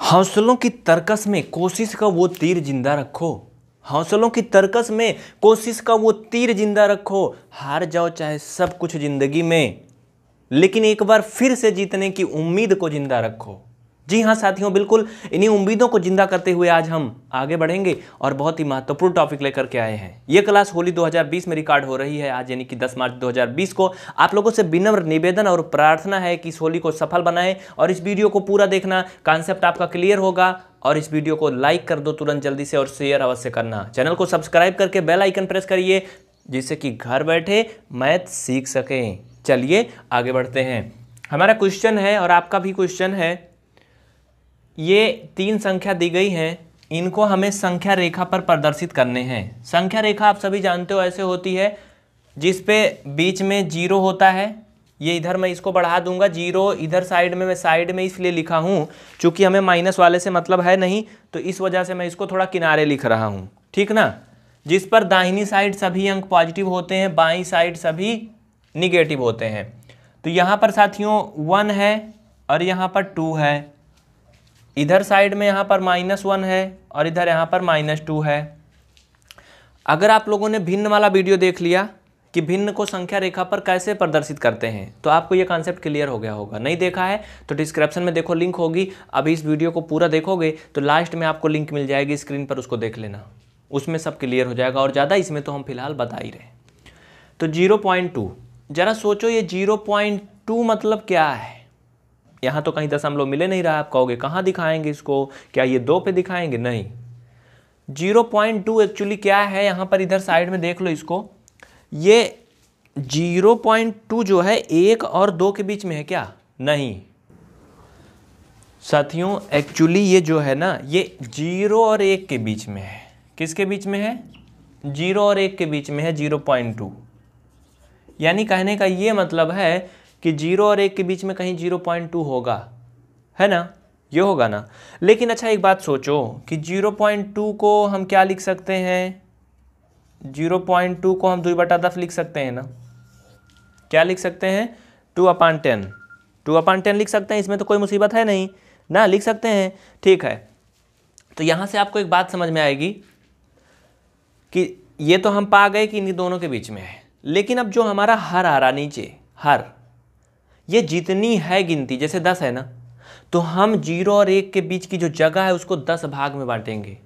हौसलों की तरकस में कोशिश का वो तीर ज़िंदा रखो। हौसलों की तरकस में कोशिश का वो तीर ज़िंदा रखो। हार जाओ चाहे सब कुछ ज़िंदगी में, लेकिन एक बार फिर से जीतने की उम्मीद को ज़िंदा रखो। जी हाँ साथियों, बिल्कुल, इन्हीं उम्मीदों को ज़िंदा करते हुए आज हम आगे बढ़ेंगे और बहुत ही महत्वपूर्ण टॉपिक लेकर के आए हैं। ये क्लास होली 2020 में रिकॉर्ड हो रही है। आज यानी कि 10 मार्च 2020 को आप लोगों से विनम्र निवेदन और प्रार्थना है कि इस होली को सफल बनाएँ और इस वीडियो को पूरा देखना कॉन्सेप्ट आपका क्लियर होगा और इस वीडियो को लाइक कर दो तुरंत जल्दी से और शेयर अवश्य करना। चैनल को सब्सक्राइब करके बेल आइकन प्रेस करिए जिससे कि घर बैठे मैथ सीख सकें। चलिए, आगे बढ़ते हैं। हमारा क्वेश्चन है और आपका भी क्वेश्चन है। ये तीन संख्या दी गई हैं, इनको हमें संख्या रेखा पर प्रदर्शित करने हैं। संख्या रेखा आप सभी जानते हो ऐसे होती है, जिस पे बीच में ज़ीरो होता है। ये इधर मैं इसको बढ़ा दूँगा, ज़ीरो इधर साइड में, मैं साइड में इसलिए लिखा हूँ, चूँकि हमें माइनस वाले से मतलब है नहीं तो इस वजह से मैं इसको थोड़ा किनारे लिख रहा हूँ। ठीक ना? जिस पर दाहिनी साइड सभी अंक पॉजिटिव होते हैं, बाई साइड सभी निगेटिव होते हैं। तो यहाँ पर साथियों, वन है और यहाँ पर टू है। इधर साइड में यहाँ पर माइनस वन है और इधर यहाँ पर माइनस टू है। अगर आप लोगों ने भिन्न वाला वीडियो देख लिया कि भिन्न को संख्या रेखा पर कैसे प्रदर्शित करते हैं तो आपको ये कॉन्सेप्ट क्लियर हो गया होगा। नहीं देखा है तो डिस्क्रिप्शन में देखो लिंक होगी। अभी इस वीडियो को पूरा देखोगे तो लास्ट में आपको लिंक मिल जाएगी स्क्रीन पर, उसको देख लेना। उसमें सब क्लियर हो जाएगा और ज़्यादा इसमें तो हम फ़िलहाल बता ही रहे तो ज़ीरो पॉइंट टू ज़रा सोचो ये ज़ीरो पॉइंट टू मतलब क्या है? यहाँ तो कहीं दशमलव मिले नहीं रहा, आप कहोगे, कहाँ दिखाएँगे इसको? क्या ये दो पे दिखाएँगे? नहीं। ज़ीरो पॉइंट टू एक्चुअली क्या है, यहाँ पर इधर साइड में देख लो इसको। ये ज़ीरो पॉइंट टू जो है, एक और दो के बीच में है क्या? नहीं। साथियों, एक्चुअली ये जो है ना, ये ज़ीरो और एक के बीच में है। किसके बीच में है? ज़ीरो और एक के बीच में है, ज़ीरो पॉइंट टू। यानी कहने का ये मतलब है कि ज़ीरो और एक के बीच में कहीं ज़ीरो पॉइंट टू होगा, है ना? ये होगा ना? लेकिन अच्छा एक बात सोचो कि ज़ीरो पॉइंट टू को हम क्या लिख सकते हैं? ज़ीरो पॉइंट टू को हम दो बटा दस लिख सकते हैं ना? क्या लिख सकते हैं? Two upon ten. Two upon ten लिख सकते हैं, इसमें तो कोई मुसीबत है नहीं। ना, लिख सकते हैं, ठीक है। तो यहाँ से आपको एक बात समझ में आएगी कि ये तो हम पा गए कि इन दोनों के बीच में है। लेकिन अब जो हमारा हर आ रहा नीचे, हर ये जितनी है गिनती, जैसे दस है ना तो हम ज़ीरो और एक के बीच की जो जगह है, उसको दस भाग में बांटेंगे।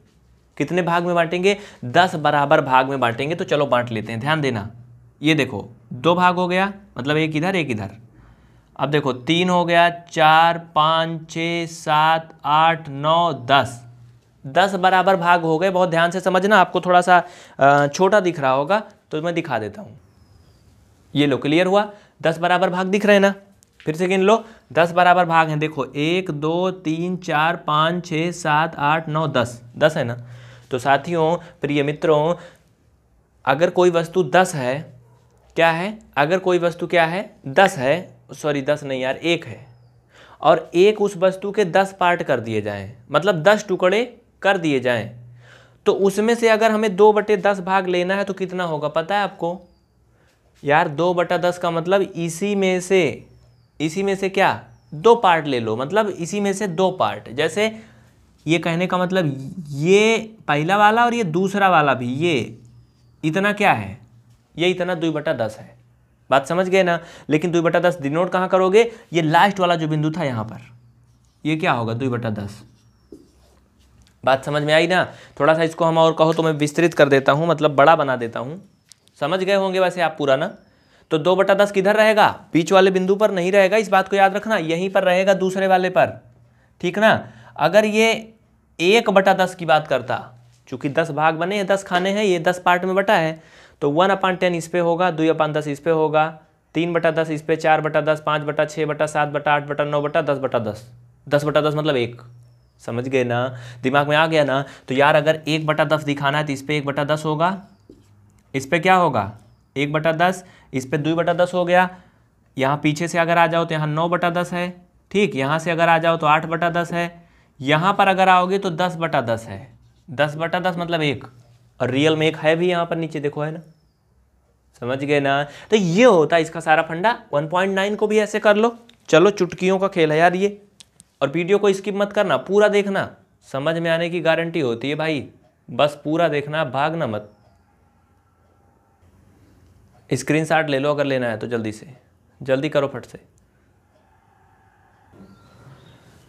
कितने भाग में बांटेंगे? दस बराबर भाग में बांटेंगे तो चलो बांट लेते हैं, ध्यान देना। ये देखो, दो भाग हो गया मतलब एक इधर एक इधर। अब देखो, तीन हो गया, चार, पाँच छ सात, आठ, नौ, दस। दस बराबर भाग हो गए, बहुत ध्यान से समझना, आपको थोड़ा सा छोटा दिख रहा होगा तो मैं दिखा देता हूँ। ये लो, क्लियर हुआ? दस बराबर भाग दिख रहे हैं ना? फिर से गिन लो। दस बराबर भाग हैं, देखो, एक, दो, तीन, चार, पाँच छः सात, आठ, नौ, दस। दस है ना? तो साथियों, प्रिय मित्रों, अगर कोई वस्तु दस है, क्या है? अगर कोई वस्तु क्या है? दस है। सॉरी, दस नहीं यार, एक है। और एक उस वस्तु के दस पार्ट कर दिए जाएँ। मतलब दस टुकड़े कर दिए जाएँ। तो उसमें से अगर हमें दो बटे दस भाग लेना है तो कितना होगा पता है आपको? यार, दो बटा दस का मतलब इसी में से इसी में से क्या? दो पार्ट ले लो मतलब इसी में से दो पार्ट जैसे ये कहने का मतलब ये पहला वाला और ये दूसरा वाला भी, ये इतना क्या है? ये इतना दुई बटा दस है। बात समझ गए ना? लेकिन दुई बटा दस डिनोट कहाँ करोगे? ये लास्ट वाला जो बिंदु था यहाँ पर। ये क्या होगा? दुई बटा दस। बात समझ में आई ना? थोड़ा सा इसको हम और कहो तो मैं विस्तृत कर देता हूँ मतलब बड़ा बना देता हूँ। समझ गए होंगे वैसे आप पूरा ना? तो दो बटा दस किधर रहेगा? बीच वाले बिंदु पर नहीं रहेगा, इस बात को याद रखना, यहीं पर रहेगा दूसरे वाले पर। ठीक ना? अगर ये एक बटा दस की बात करता, चूँकि दस भाग बने हैं, दस खाने हैं, ये दस पार्ट में बटा है तो वन अपान टेन इस पर होगा, दो अपान दस इस पर होगा, तीन बटा दस इस पर चार बटा दस, पाँच बटा छः बटा सात बटा आठ बटा नौ बटा दस बटा दस। दस बटा दस मतलब एक। समझ गए ना? दिमाग में आ गया ना? तो यार अगर एक बटा दस दिखाना है तो इस पर एक बटा दस होगा। इस पर क्या होगा? एक बटा दस, इस पर दो बटा दस हो गया। यहाँ पीछे से अगर आ जाओ तो यहाँ नौ बटा दस है। ठीक, यहाँ से अगर आ जाओ तो आठ बटा दस है। यहाँ पर अगर आओगे तो दस बटा दस है। दस बटा दस मतलब एक। और रियल में एक है भी यहाँ पर नीचे, देखो, है ना? समझ गए ना? तो ये होता है इसका सारा फंडा। 1.9 को भी ऐसे कर लो। चलो, चुटकियों का खेल है यार ये। और वीडियो को स्किप मत करना, पूरा देखना। समझ में आने की गारंटी होती है भाई। बस पूरा देखना, भागना मत। स्क्रीनशॉट ले लो अगर लेना है तो जल्दी से। जल्दी करो फट से।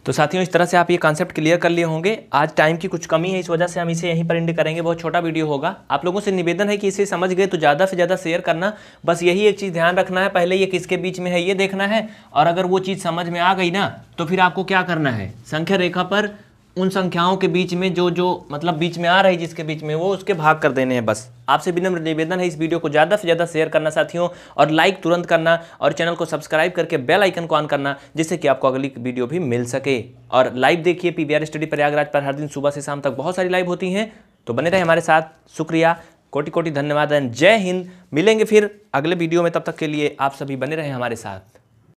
तो साथियों, इस तरह से आप ये कॉन्सेप्ट क्लियर कर लिए होंगे। आज टाइम की कुछ कमी है, इस वजह से हम इसे यहीं पर इंड करेंगे। बहुत छोटा वीडियो होगा। आप लोगों से निवेदन है कि इसे समझ गए तो ज़्यादा से ज़्यादा शेयर करना। बस यही एक चीज़ ध्यान रखना है। पहले ये किसके बीच में है, ये देखना है। और अगर वो चीज़ समझ में आ गई ना तो फिर आपको क्या करना है? संख्या रेखा पर उन संख्याओं के बीच में जो जो मतलब बीच में आ रही जिसके बीच में वो उसके भाग कर देने हैं बस। आपसे विनम्र निवेदन है इस वीडियो को ज़्यादा से ज़्यादा शेयर करना साथियों और लाइक तुरंत करना और चैनल को सब्सक्राइब करके बेल आइकन को ऑन करना जिससे कि आपको अगली वीडियो भी मिल सके। और लाइव देखिए पीवीआर स्टडी प्रयागराज पर हर दिन सुबह से शाम तक बहुत सारी लाइव होती हैं। तो बने रहे हमारे साथ। शुक्रिया। कोटि कोटि धन्यवाद एंड जय हिंद। मिलेंगे फिर अगले वीडियो में तब तक के लिए आप सभी बने रहे हमारे साथ।